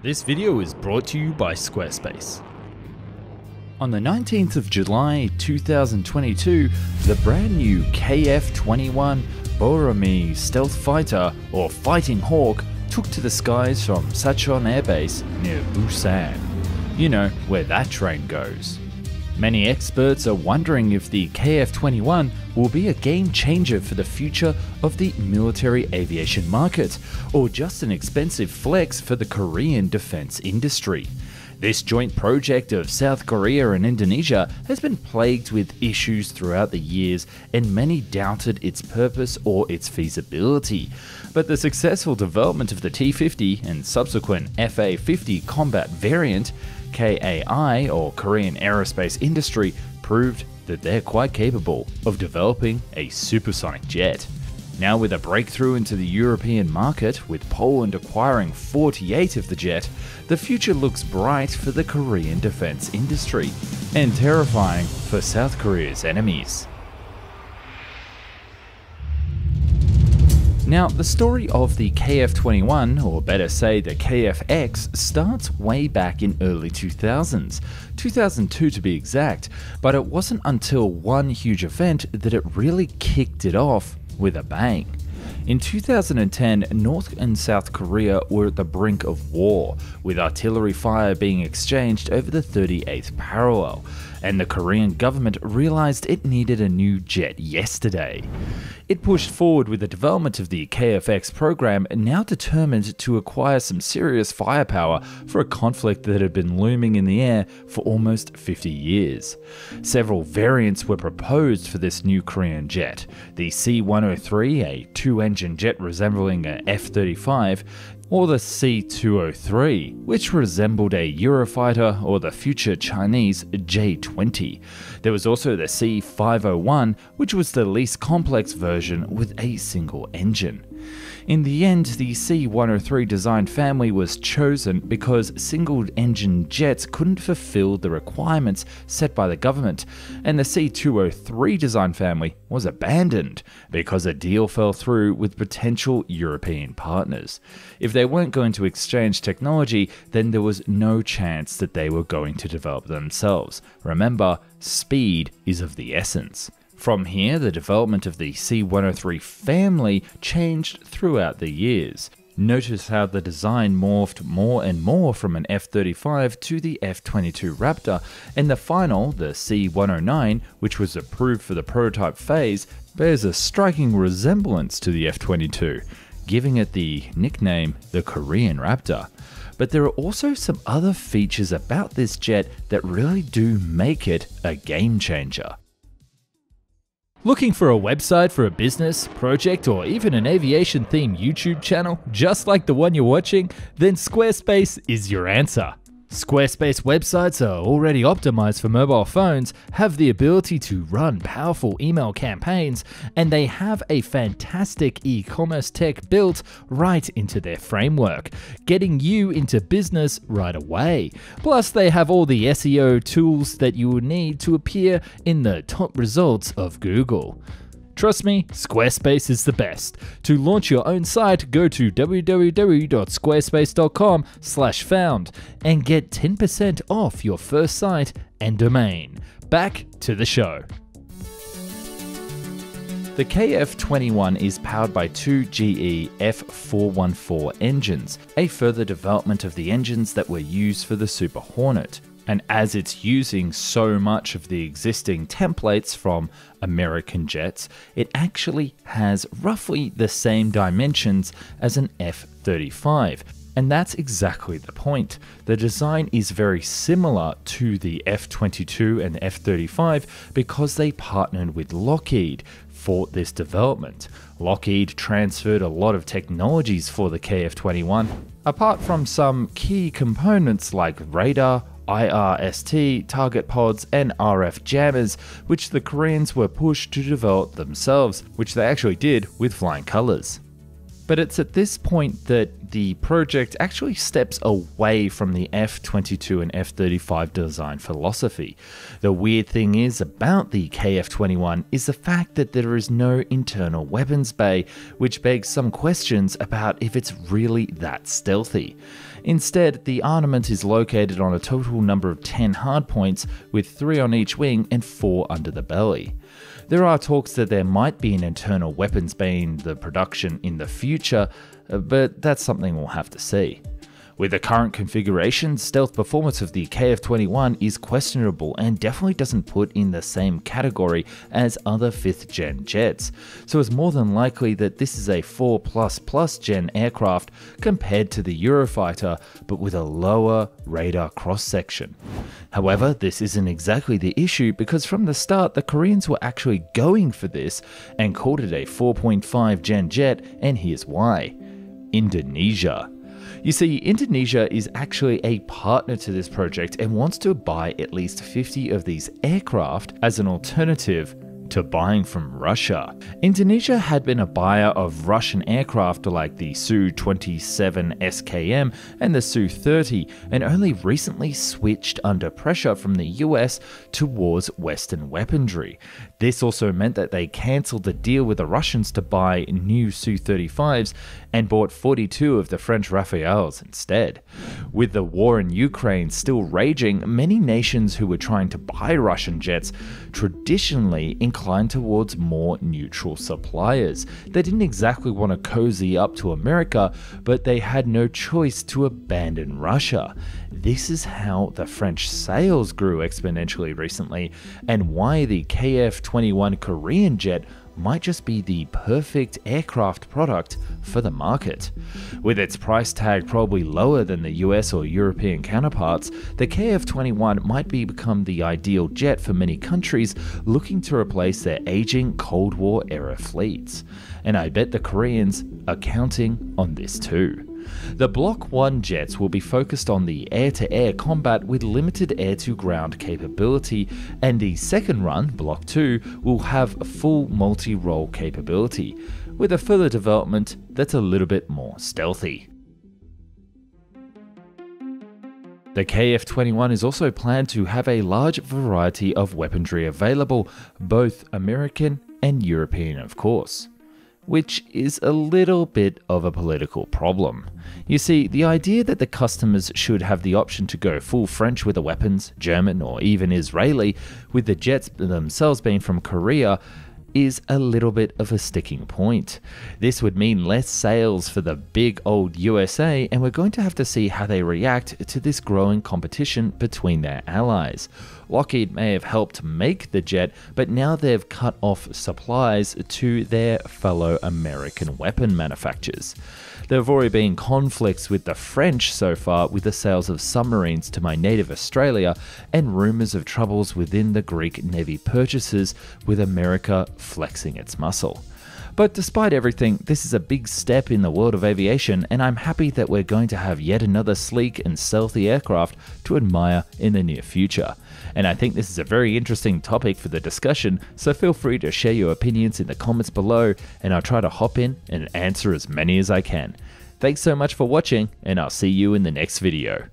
This video is brought to you by Squarespace. On the 19th of July 2022, the brand new KF-21 Boramae stealth fighter or Fighting Hawk took to the skies from Sacheon Air Base near Busan. You know where that train goes. Many experts are wondering if the KF-21 will be a game changer for the future of the military aviation market, or just an expensive flex for the Korean defense industry. This joint project of South Korea and Indonesia has been plagued with issues throughout the years, and many doubted its purpose or its feasibility. But the successful development of the T 50 and subsequent FA 50 combat variant KAI, or Korean Aerospace Industry, proved that they're quite capable of developing a supersonic jet. Now, with a breakthrough into the European market, with Poland acquiring 48 of the jet, the future looks bright for the Korean defense industry and terrifying for South Korea's enemies. Now, the story of the KF21, or better say the KFX, starts way back in early 2000s, 2002 to be exact, but it wasn't until one huge event that it really kicked it off with a bang. In 2010, North and South Korea were at the brink of war, with artillery fire being exchanged over the 38th parallel, and the Korean government realized it needed a new jet yesterday. It pushed forward with the development of the KFX program, now determined to acquire some serious firepower for a conflict that had been looming in the air for almost 50 years. Several variants were proposed for this new Korean jet the C 103, a two engine jet resembling a F 35, or the C-203, which resembled a Eurofighter or the future Chinese J-20. There was also the C-501, which was the least complex version with a single engine. In the end, the C-103 design family was chosen because single-engine jets couldn't fulfill the requirements set by the government, and the C-203 design family was abandoned because a deal fell through with potential European partners. If they weren't going to exchange technology, then there was no chance that they were going to develop themselves. Remember, speed is of the essence. From here, the development of the C103 family changed throughout the years. Notice how the design morphed more and more from an F 35 to the F 22 Raptor, and the final, the C 109, which was approved for the prototype phase, bears a striking resemblance to the F 22, giving it the nickname the Korean Raptor. But there are also some other features about this jet that really do make it a game changer. Looking for a website for a business, project, or even an aviation themed YouTube channel, just like the one you're watching? Then Squarespace is your answer. Squarespace websites are already optimized for mobile phones, have the ability to run powerful email campaigns, and they have a fantastic e commerce tech built right into their framework, getting you into business right away. Plus, they have all the SEO tools that you will need to appear in the top results of Google. Trust me, Squarespace is the best. To launch your own site, go to www.squarespace.com/found and get 10% off your first site and domain. Back to the show. The KF21 is powered by two GE F414 engines, a further development of the engines that were used for the Super Hornet and as it's using so much of the existing templates from American jets, it actually has roughly the same dimensions as an F 35. And that's exactly the point. The design is very similar to the F 22 and F 35 because they partnered with Lockheed for this development. Lockheed transferred a lot of technologies for the KF 21, apart from some key components like radar, IRST, target pods, and RF jammers, which the Koreans were pushed to develop themselves, which they actually did with flying colours. But it's at this point that the project actually steps away from the F 22 and F 35 design philosophy. The weird thing is about the KF 21 is the fact that there is no internal weapons bay, which begs some questions about if it's really that stealthy. Instead, the armament is located on a total number of 10 hardpoints, with 3 on each wing and 4 under the belly. There are talks that there might be an internal weapons in the production in the future, uh, but that's something we'll have to see. With the current configuration, stealth performance of the KF-21 is questionable and definitely doesn't put in the same category as other 5th gen jets, so it's more than likely that this is a four-plus-plus-gen aircraft compared to the Eurofighter, but with a lower radar cross-section. However, this isn't exactly the issue because from the start the Koreans were actually going for this and called it a 4.5 gen jet, and here's why. Indonesia. You see, Indonesia is actually a partner to this project and wants to buy at least 50 of these aircraft as an alternative to buying from Russia. Indonesia had been a buyer of Russian aircraft like the Su-27 SKM and the Su-30 and only recently switched under pressure from the US towards Western weaponry. This also meant that they cancelled the deal with the Russians to buy new Su-35s and bought 42 of the French Rafales instead. With the war in Ukraine still raging, many nations who were trying to buy Russian jets traditionally inclined towards more neutral suppliers. They didn't exactly want to cozy up to America, but they had no choice to abandon Russia. This is how the French sales grew exponentially recently, and why the KF 21 Korean jet might just be the perfect aircraft product for the market. With its price tag probably lower than the US or European counterparts, the KF 21 might be become the ideal jet for many countries looking to replace their aging Cold War era fleets. And I bet the Koreans are counting on this too. The Block 1 jets will be focused on the air to air combat with limited air to ground capability, and the second run, Block 2, will have full multi role capability, with a further development that's a little bit more stealthy. The KF 21 is also planned to have a large variety of weaponry available, both American and European, of course which is a little bit of a political problem. You see, the idea that the customers should have the option to go full French with the weapons, German, or even Israeli, with the jets themselves being from Korea, is a little bit of a sticking point. This would mean less sales for the big old USA, and we're going to have to see how they react to this growing competition between their allies. Lockheed may have helped make the jet, but now they've cut off supplies to their fellow American weapon manufacturers. There have already been conflicts with the French so far with the sales of submarines to my native Australia and rumours of troubles within the Greek Navy purchases with America flexing its muscle. But despite everything, this is a big step in the world of aviation, and I'm happy that we're going to have yet another sleek and stealthy aircraft to admire in the near future. And I think this is a very interesting topic for the discussion, so feel free to share your opinions in the comments below, and I'll try to hop in and answer as many as I can. Thanks so much for watching, and I'll see you in the next video.